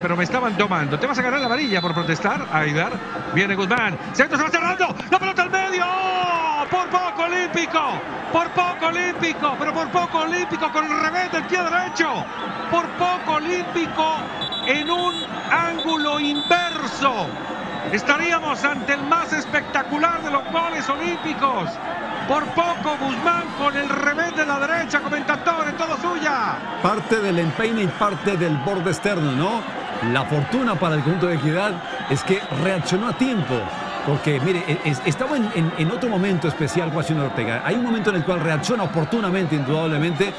Pero me estaban tomando. ¿Te vas a ganar la amarilla por protestar? Aidar. Viene Guzmán. Centro se va cerrando. La pelota al medio. Por poco olímpico. Por poco olímpico. Pero por poco olímpico con el revés del pie derecho. Por poco olímpico en un ángulo inverso. Estaríamos ante el más espectacular de los goles olímpicos. Por poco Guzmán con el revés de la derecha, comentadores, todo suya. Parte del empeine y parte del borde externo, ¿no? La fortuna para el conjunto de Equidad es que reaccionó a tiempo. Porque, mire, estaba en, otro momento especial Guasino Ortega. Hay un momento en el cual reacciona oportunamente, indudablemente,